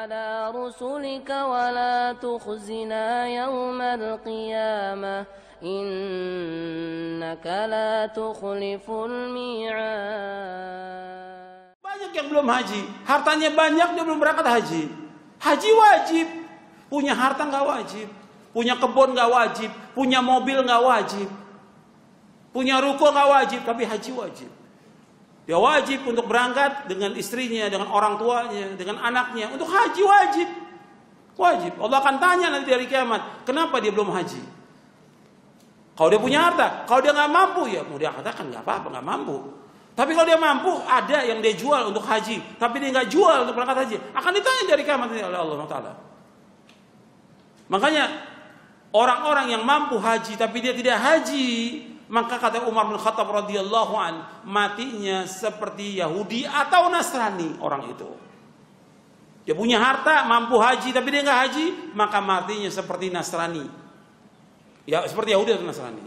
على رسلك ولا تخزنا يوم القيامة إنك لا تخلف الميعاد Banyak yang belum haji, hartanya banyak dia belum berangkat haji. Haji wajib, punya harta nggak wajib, punya kebun nggak wajib, punya mobil nggak wajib, punya ruko nggak wajib, tapi haji wajib. Dia wajib untuk berangkat dengan istrinya, dengan orang tuanya, dengan anaknya. Untuk haji wajib. Wajib. Allah akan tanya nanti dari kiamat, kenapa dia belum haji? Kalau dia punya harta, kalau dia nggak mampu ya mau dia katakan nggak apa-apa nggak mampu. Tapi kalau dia mampu, ada yang dia jual untuk haji, tapi dia nggak jual untuk berangkat haji, akan ditanya dari kiamat nanti oleh Allah Taala. Makanya orang-orang yang mampu haji tapi dia tidak haji, maka kata Umar bin Khattab radhiyallahu an, matinya seperti Yahudi atau Nasrani orang itu. Dia punya harta, mampu haji tapi dia nggak haji, maka matinya seperti Nasrani. Ya seperti Yahudi atau Nasrani.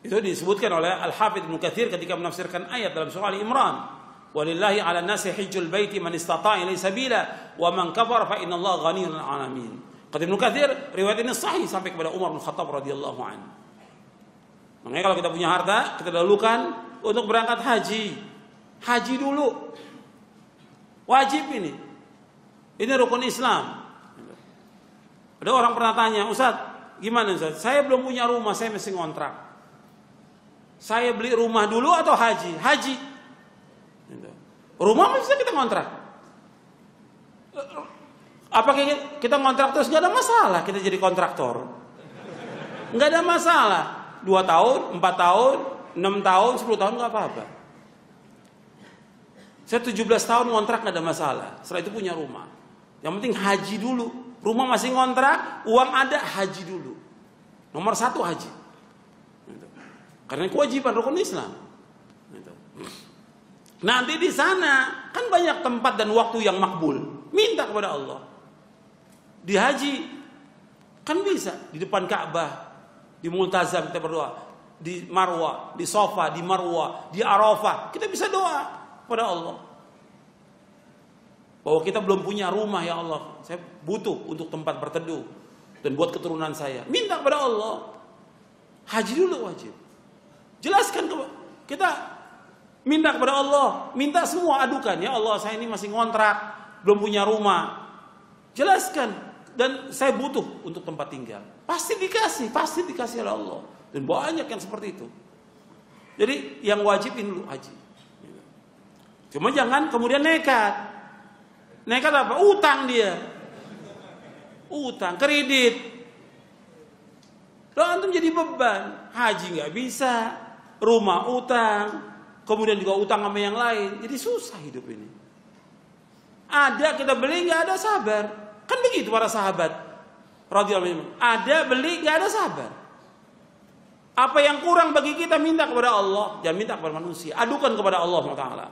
Itu disebutkan oleh Al-Hafidh Ibnu Katsir ketika menafsirkan ayat dalam surah Ali Imran. Walillahi 'ala nasi hijjul baiti man istata'a sabila wa man kafara fa inna Allah ghaniyyun 'alamin. Kata Ibnu Katsir, riwayat ini sahih sampai kepada Umar bin Khattab radhiyallahu an. Makanya kalau kita punya harta, kita dahulukan untuk berangkat haji. Haji dulu. Wajib ini. Ini rukun Islam. Ada orang pernah tanya, Ustaz, gimana Ustaz? Saya belum punya rumah, saya masih ngontrak. Saya beli rumah dulu atau haji? Haji. Rumah bisa kita ngontrak. Apa kita ngontrak terus nggak ada masalah kita jadi kontraktor? Nggak ada masalah. Dua tahun, empat tahun, enam tahun, sepuluh tahun nggak apa-apa. Saya 17 tahun ngontrak nggak ada masalah. Setelah itu punya rumah. Yang penting haji dulu. Rumah masih ngontrak, uang ada haji dulu. Nomor satu haji. Karena kewajiban rukun Islam. Gitu. Nanti di sana kan banyak tempat dan waktu yang makbul. Minta kepada Allah. Di haji kan bisa di depan Ka'bah, di Multazam kita berdoa, di Marwah, di Sofa, di Marwah, di Arafah, kita bisa doa kepada Allah. Bahwa kita belum punya rumah ya Allah, saya butuh untuk tempat berteduh dan buat keturunan saya. Minta kepada Allah. Haji dulu wajib. Jelaskan ke kita minta kepada Allah, minta semua adukan ya Allah saya ini masih ngontrak, belum punya rumah. Jelaskan dan saya butuh untuk tempat tinggal. Pasti dikasih, pasti dikasih oleh Allah. Dan banyak yang seperti itu. Jadi yang wajib ini dulu haji. Cuma jangan kemudian nekat. Nekat apa? Utang dia. Utang, kredit. Lo antum jadi beban. Haji nggak bisa, rumah utang, kemudian juga utang sama yang lain. Jadi susah hidup ini. Ada kita beli nggak ada sabar. Kan begitu para sahabat. Radhiyallahu Ada beli nggak ada sabar. Apa yang kurang bagi kita minta kepada Allah, jangan minta kepada manusia. Adukan kepada Allah Taala.